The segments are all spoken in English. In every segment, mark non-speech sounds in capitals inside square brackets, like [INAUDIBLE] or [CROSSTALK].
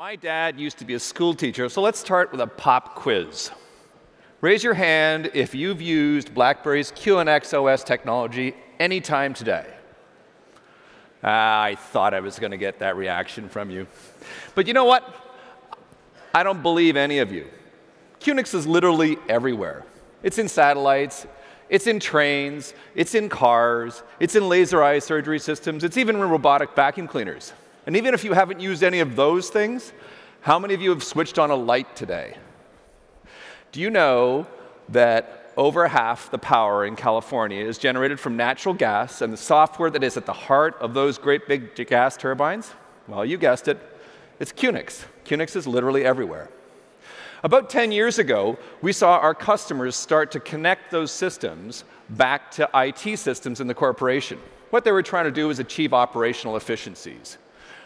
My dad used to be a school teacher, so let's start with a pop quiz. Raise your hand if you've used BlackBerry's QNX OS technology anytime today. Ah, I thought I was going to get that reaction from you. But you know what? I don't believe any of you. QNX is literally everywhere. It's in satellites, it's in trains, it's in cars, it's in laser eye surgery systems, it's even in robotic vacuum cleaners. And even if you haven't used any of those things, how many of you have switched on a light today? Do you know that over half the power in California is generated from natural gas and the software that is at the heart of those great big gas turbines? Well, you guessed it, it's QNX. QNX is literally everywhere. About 10 years ago, we saw our customers start to connect those systems back to IT systems in the corporation. What they were trying to do was achieve operational efficiencies.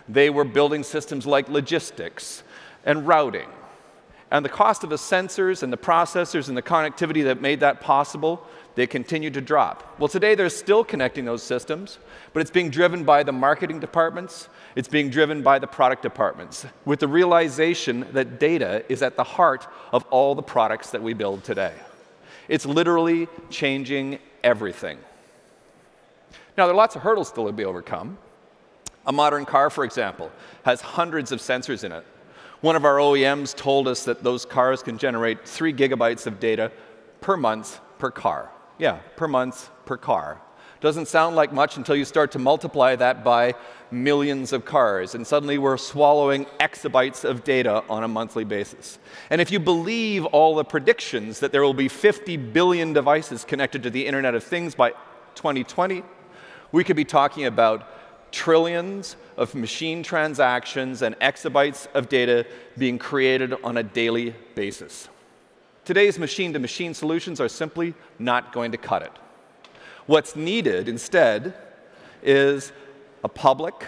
They were building systems like logistics and routing. And the cost of the sensors and the processors and the connectivity that made that possible, they continued to drop. Well, today they're still connecting those systems, but it's being driven by the marketing departments, it's being driven by the product departments, with the realization that data is at the heart of all the products that we build today. It's literally changing everything. Now, there are lots of hurdles still to be overcome. A modern car, for example, has hundreds of sensors in it. One of our OEMs told us that those cars can generate three gigabytes of data per month per car. Yeah, per month per car. Doesn't sound like much until you start to multiply that by millions of cars, and suddenly we're swallowing exabytes of data on a monthly basis. And if you believe all the predictions that there will be 50 billion devices connected to the Internet of Things by 2020, we could be talking about trillions of machine transactions and exabytes of data being created on a daily basis. Today's machine to machine solutions are simply not going to cut it. What's needed instead is a public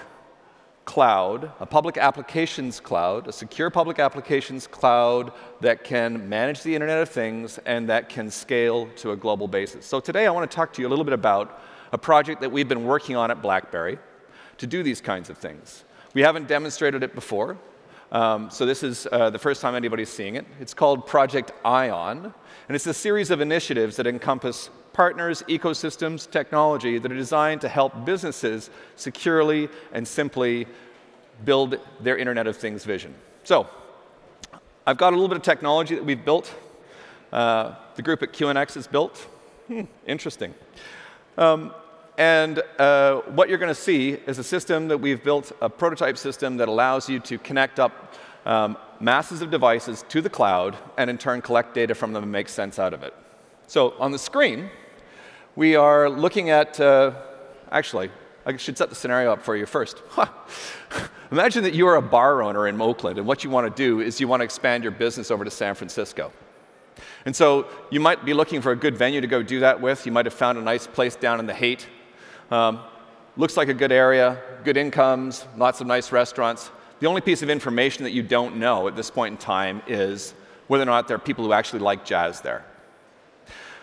cloud, a public applications cloud, a secure public applications cloud that can manage the Internet of Things and that can scale to a global basis. So today I want to talk to you a little bit about a project that we've been working on at BlackBerry to do these kinds of things. We haven't demonstrated it before, um, so this is uh, the first time anybody's seeing it. It's called Project Ion, and it's a series of initiatives that encompass partners, ecosystems, technology that are designed to help businesses securely and simply build their Internet of Things vision. So, I've got a little bit of technology that we've built. Uh, the group at QNX has built. Hmm, interesting. Um, and uh, what you're going to see is a system that we've built, a prototype system that allows you to connect up um, masses of devices to the cloud and in turn collect data from them and make sense out of it. So on the screen, we are looking at, uh, actually, I should set the scenario up for you first. [LAUGHS] Imagine that you are a bar owner in Oakland, and what you want to do is you want to expand your business over to San Francisco. And so you might be looking for a good venue to go do that with. You might have found a nice place down in the Haight um, looks like a good area, good incomes, lots of nice restaurants. The only piece of information that you don't know at this point in time is whether or not there are people who actually like jazz there.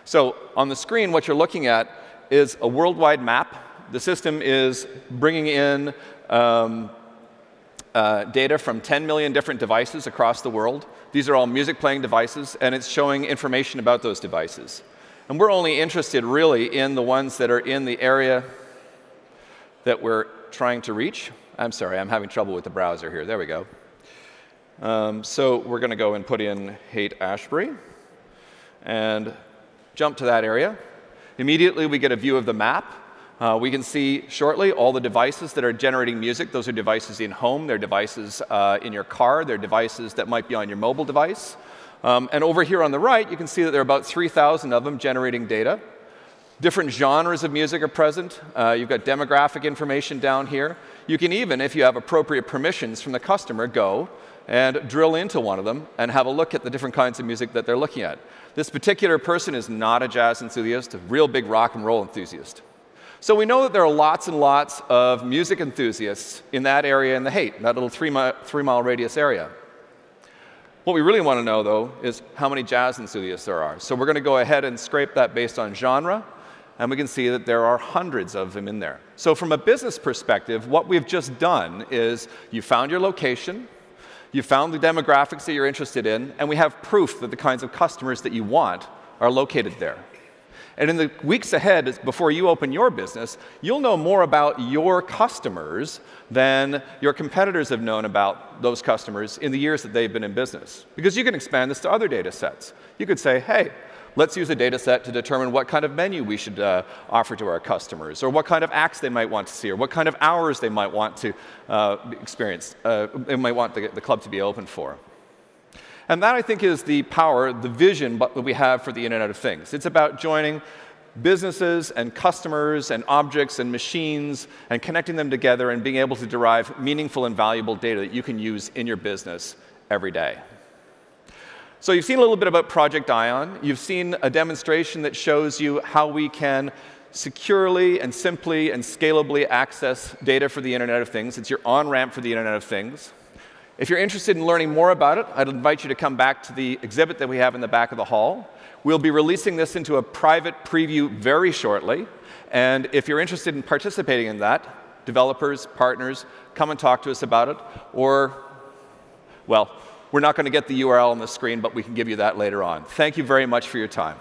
So on the screen, what you're looking at is a worldwide map. The system is bringing in um, uh, data from 10 million different devices across the world. These are all music playing devices, and it's showing information about those devices. And we're only interested really in the ones that are in the area that we're trying to reach. I'm sorry, I'm having trouble with the browser here. There we go. Um, so we're going to go and put in Haight Ashbury and jump to that area. Immediately we get a view of the map. Uh, we can see shortly all the devices that are generating music. Those are devices in home, they're devices uh, in your car, they're devices that might be on your mobile device. Um, and over here on the right, you can see that there are about 3,000 of them generating data. Different genres of music are present. Uh, you've got demographic information down here. You can even, if you have appropriate permissions from the customer, go and drill into one of them and have a look at the different kinds of music that they're looking at. This particular person is not a jazz enthusiast, a real big rock and roll enthusiast. So we know that there are lots and lots of music enthusiasts in that area in the Haight, that little three, three mile radius area. What we really want to know, though, is how many jazz enthusiasts there are. So we're going to go ahead and scrape that based on genre, and we can see that there are hundreds of them in there. So from a business perspective, what we've just done is you found your location, You found the demographics that you're interested in, and we have proof that the kinds of customers that you want are located there. And in the weeks ahead, before you open your business, you'll know more about your customers than your competitors have known about those customers in the years that they've been in business. Because you can expand this to other data sets. You could say, hey, let's use a data set to determine what kind of menu we should uh, offer to our customers, or what kind of acts they might want to see, or what kind of hours they might want to uh, experience, uh, they might want the, the club to be open for. And that, I think, is the power, the vision that we have for the Internet of Things. It's about joining businesses and customers and objects and machines and connecting them together and being able to derive meaningful and valuable data that you can use in your business every day. So you've seen a little bit about Project Ion. You've seen a demonstration that shows you how we can securely and simply and scalably access data for the Internet of Things. It's your on-ramp for the Internet of Things. If you're interested in learning more about it, I'd invite you to come back to the exhibit that we have in the back of the hall. We'll be releasing this into a private preview very shortly. And if you're interested in participating in that, developers, partners, come and talk to us about it. Or, well, we're not going to get the URL on the screen, but we can give you that later on. Thank you very much for your time.